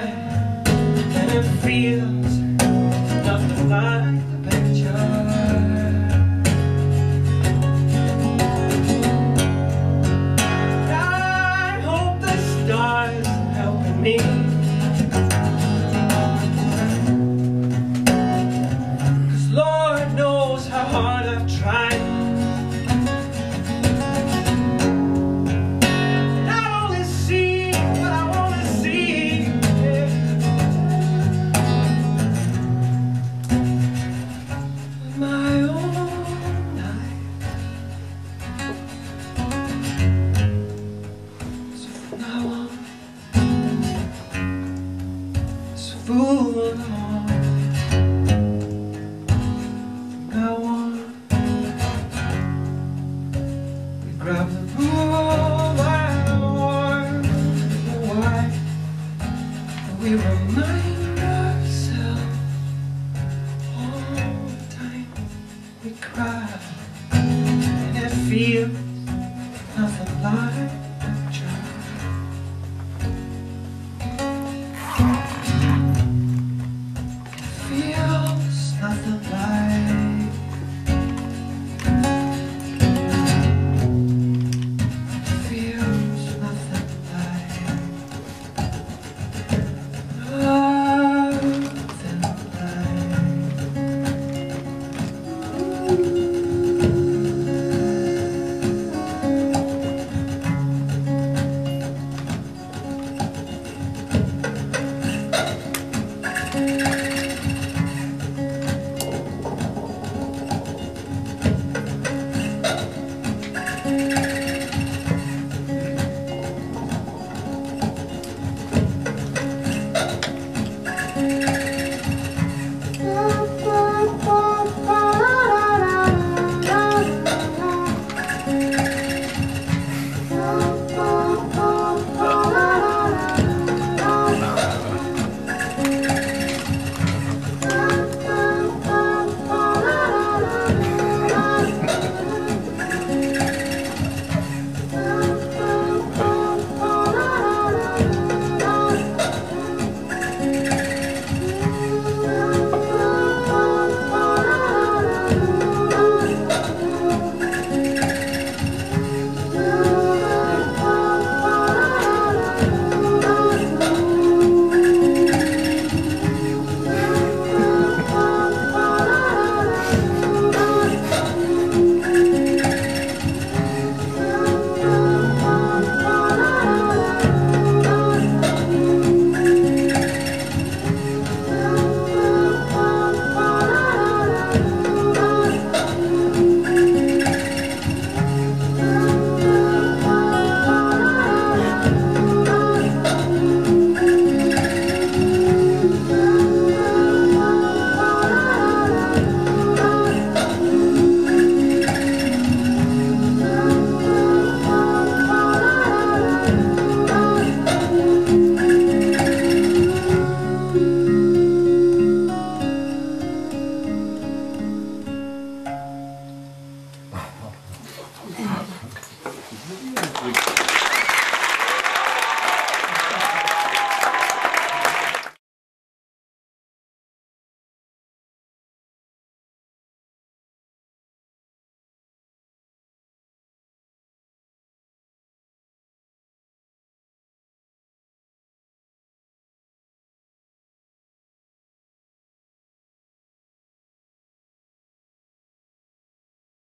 and it feels nothing like life. week.